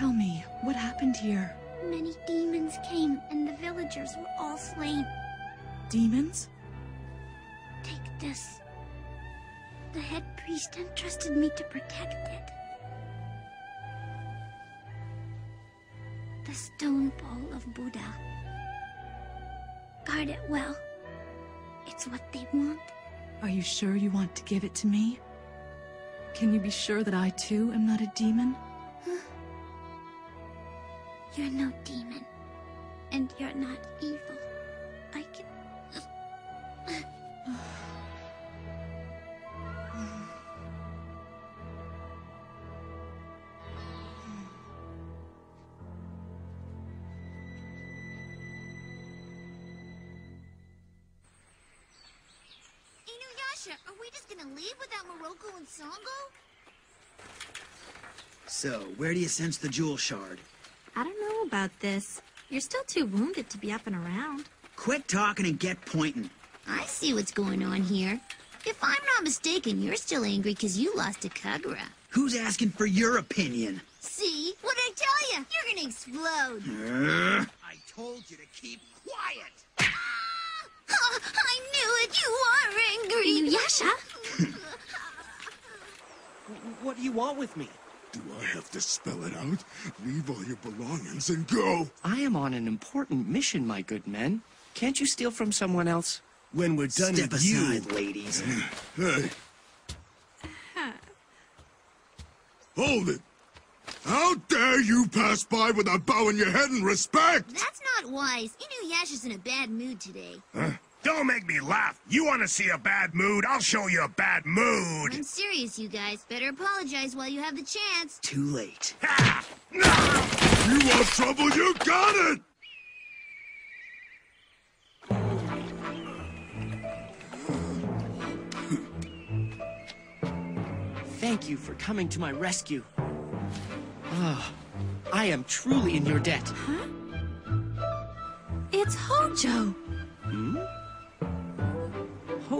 Tell me, what happened here? Many demons came, and the villagers were all slain. Demons? Take this. The head priest entrusted me to protect it. The stone bowl of Buddha. Guard it well. It's what they want. Are you sure you want to give it to me? Can you be sure that I too am not a demon? You're no demon. And you're not evil. I can. Inuyasha, are we just gonna leave without Miroku and Sango? So, where do you sense the jewel shard? I don't know about this. You're still too wounded to be up and around. Quit talking and get pointing. I see what's going on here. If I'm not mistaken, you're still angry because you lost to Kagura. Who's asking for your opinion? See? What did I tell you? You're gonna explode. Urgh. I told you to keep quiet. Ah! I knew it. You are angry. Inuyasha? What do you want with me? Do I have to spell it out? Leave all your belongings and go. I am on an important mission, my good men. Can't you steal from someone else? When we're done Step with you. aside, ladies. Hey. Hold it! How dare you pass by without bowing your head in respect? That's not wise. Inuyasha's in a bad mood today. Don't make me laugh. You want to see a bad mood? I'll show you a bad mood. I'm serious, you guys. Better apologize while you have the chance. Too late. Ha! You want trouble? You got it! Thank you for coming to my rescue. Ah, I am truly in your debt. Huh? It's Hojo.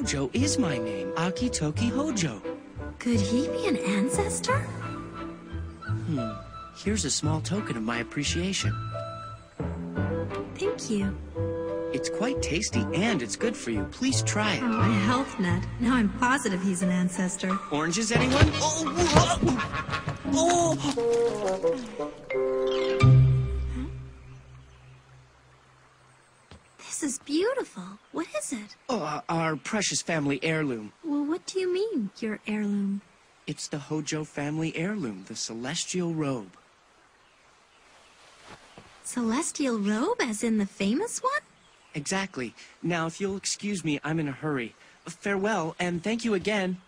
Hojo is my name, Akitoki Hojo. Could he be an ancestor? Hmm. Here's a small token of my appreciation. Thank you. It's quite tasty and it's good for you. Please try it. Oh, my health net. Now I'm positive he's an ancestor. Oranges, anyone? Oh, whoa! oh! This is beautiful. What is it? Oh, our precious family heirloom. Well, what do you mean, your heirloom? It's the Hojo family heirloom, the celestial robe. Celestial robe, as in the famous one? Exactly. Now, if you'll excuse me, I'm in a hurry. Farewell, and thank you again.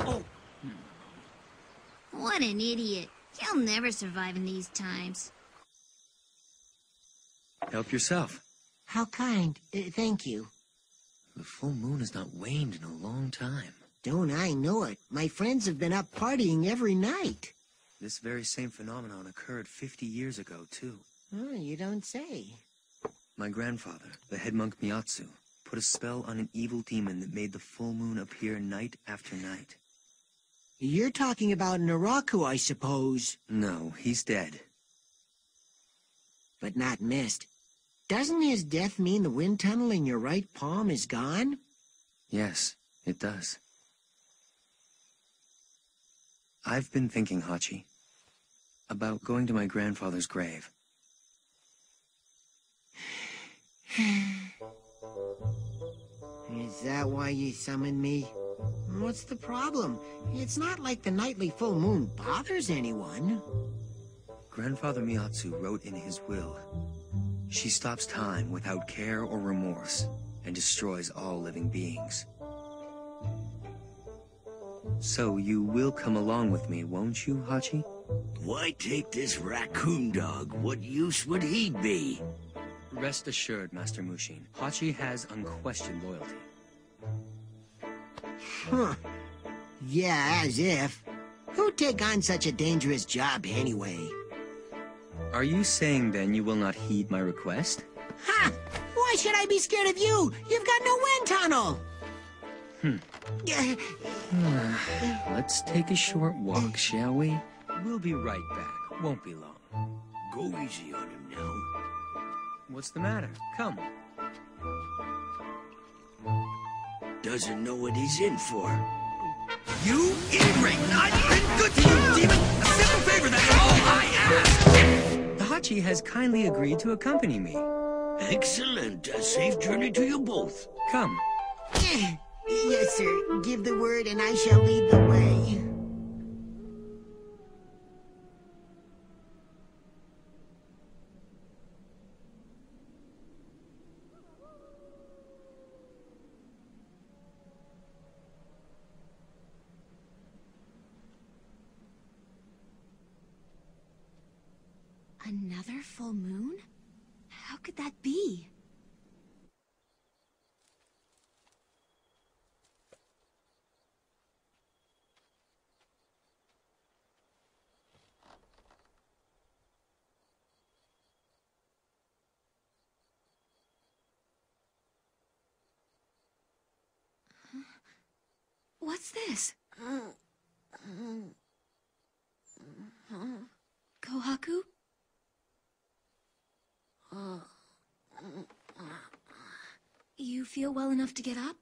Oh, What an idiot. He'll never survive in these times. Help yourself. How kind. Uh, thank you. The full moon has not waned in a long time. Don't I know it? My friends have been up partying every night. This very same phenomenon occurred 50 years ago, too. Oh, you don't say. My grandfather, the head monk Miyatsu, put a spell on an evil demon that made the full moon appear night after night. You're talking about Naraku, I suppose, No, he's dead. but not missed. Doesn't his death mean the wind tunnel in your right palm is gone? Yes, it does. I've been thinking, Hachi, about going to my grandfather's grave. Is that why you summoned me? What's the problem? It's not like the nightly full moon bothers anyone. Grandfather Miyatsu wrote in his will, She stops time without care or remorse and destroys all living beings. So you will come along with me, won't you, Hachi? Why take this raccoon dog? What use would he be? Rest assured, Master Mushin, Hachi has unquestioned loyalty. Huh. Yeah, as if. Who'd take on such a dangerous job anyway? Are you saying then you will not heed my request? Ha! Why should I be scared of you? You've got no wind tunnel! Hmm. Let's take a short walk, shall we? We'll be right back. Won't be long. Go easy on him now. What's the matter? Come. Doesn't know what he's in for. You ingrate! I've been good to you, demon! A simple favor, that's all I ask! The Hachi has kindly agreed to accompany me. Excellent. A safe journey to you both. Come. Yes, sir. Give the word and I shall lead the way. Another full moon? How could that be? What's this? Uh, Kohaku? You feel well enough to get up?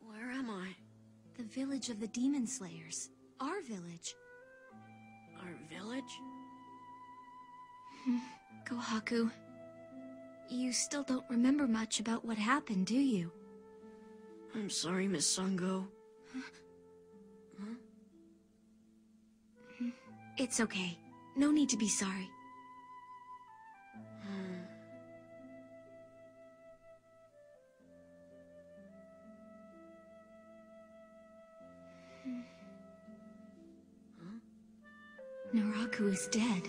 Where am I? The village of the Demon Slayers. Our village. Our village? Kohaku, you still don't remember much about what happened, do you? I'm sorry, Miss Sango. It's okay. No need to be sorry. Naraku is dead,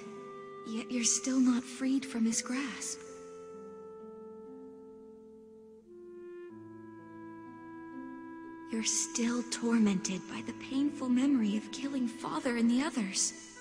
yet you're still not freed from his grasp. You're still tormented by the painful memory of killing Father and the others.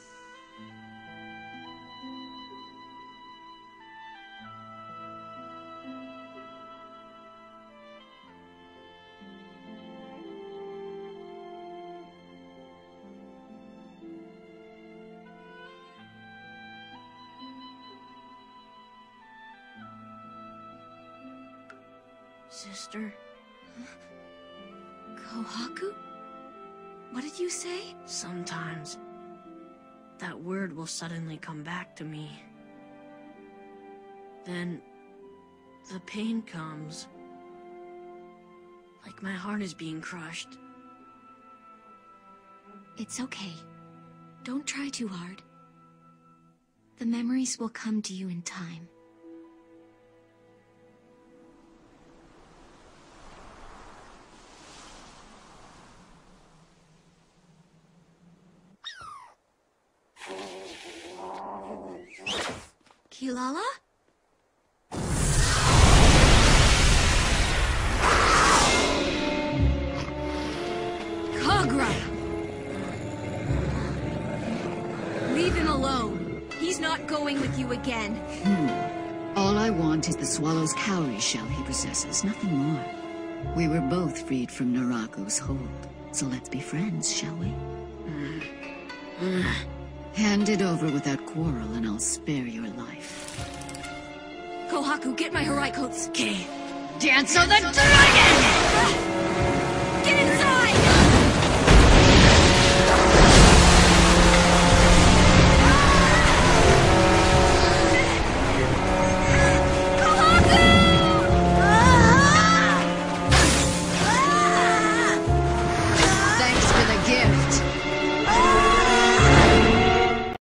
Sister, Kohaku? What did you say? sometimes that word will suddenly come back to me. Then the pain comes. Like my heart is being crushed. It's okay. Don't try too hard. The memories will come to you in time. Again. Hmm. All I want is the swallow's cowrie shell he possesses, nothing more. We were both freed from Naraku's hold, so let's be friends, shall we? Hand it over without quarrel, and I'll spare your life. Kohaku, get my Hiraikotsu. Okay. Dance of the Dragon! Get inside!